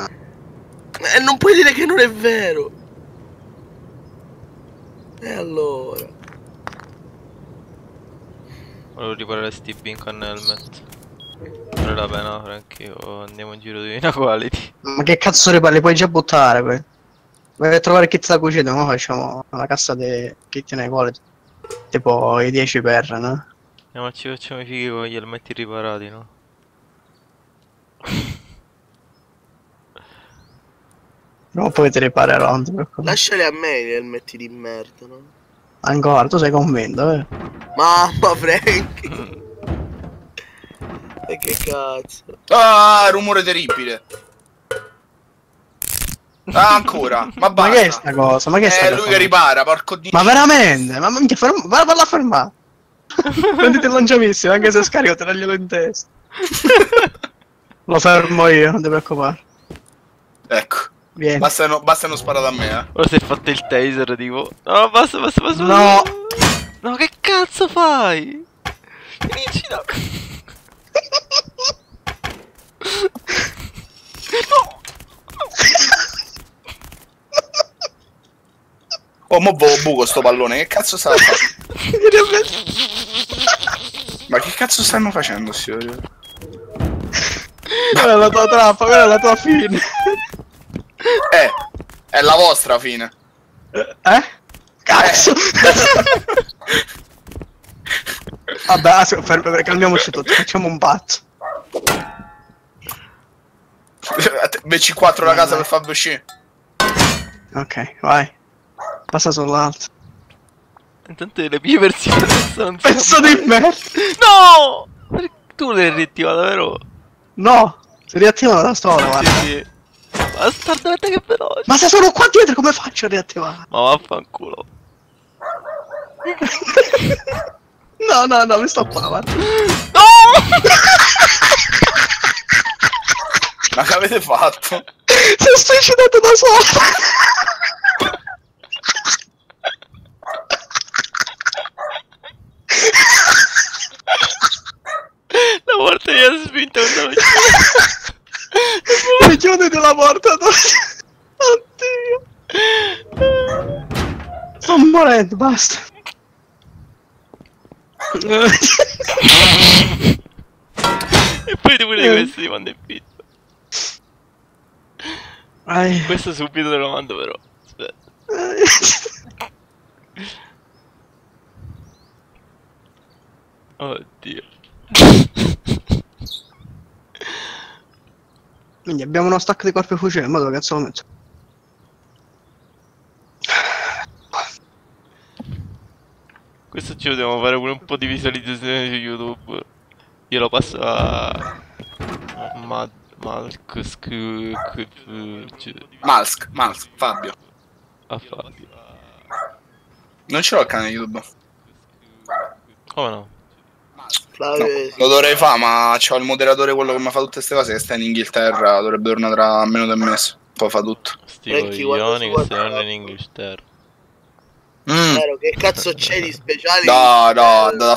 E non puoi dire che non è vero. E allora? Volevo riparare sti bin con helmet. Vale la pena, Franchio. Andiamo in giro di una quality. Ma che cazzo le palle puoi già buttare poi? Vai a trovare kit da cucina, ma facciamo una cassa di kit nei quality. Tipo i 10 per, no? Eh, ma ci facciamo i fighi con gli elmetti riparati, no? No, poi te li riparerò, non ti preoccupare. Lasciali a me gli elmetti di merda, no? Ancora, tu sei convinto, eh? Mamma Frank! e che cazzo? Ah, rumore terribile. Ah, ancora. Ma Ma basta. che è sta cosa? Ma che è sta Eh, cosa? lui che ripara, porco dio. Ma veramente? Ma minchia, ferma, va, valla a fermare. Prenditi il lanciamissimo, anche se scarico te glielo in testa. Lo fermo io, non ti preoccupare. Ecco. Vieni. Basta, no, basta non sparare a me, eh. Ora si è fatto il taser, tipo. No, basta, basta, basta. No. No, che cazzo fai? Finisci da. Oh, mo bu- buco sto pallone, che cazzo sta facendo? Ma che cazzo stanno facendo, signori? Quella è la tua trappa, quella è la tua fine. Eh, è la vostra fine. Eh? Cazzo! Vabbè, adesso, fer- calmiamoci tutti, facciamo un patto. BC4 la casa per farvi uscire. Ok, vai. Passa sull'altro. Intanto le mie versioni Pezzo sono- di merda! No! Tu l'hai riattivata, vero? No! Si riattiva la storia, guarda. Sì, sì. Basta, guarda che veloce. Ma se sono qua dietro, come faccio a riattivare? Ma vaffanculo. No, no, no, mi sto qua, guarda. No! Ma che avete fatto? Si è suicidato da solo! La porta mi ha spinto quando mi Mi chiudete la porta dove... Oddio! Sto morendo, basta. E poi tu pure questo ti mando in pizza. Vai. Questo subito te lo mando però. Aspetta. Oddio. Quindi abbiamo uno stack di corpi fucile, ma dove cazzo lo metto? Questo ci dobbiamo fare pure un po' di visualizzazione su YouTube. Io lo passo a... Mad... Malk... Sc... Malsk, Malsk, Fabio. A Fabio. Non ce l'ho il canale YouTube. Come no? No, lo dovrei fare, ma c'ho il moderatore, quello che mi fa tutte queste cose, che sta in Inghilterra, dovrebbe tornare tra meno di un mese. Poi fa tutto. Sti coglioni che stanno in Inghilterra. Mm. vero, che cazzo c'è di speciale? No, no, da, da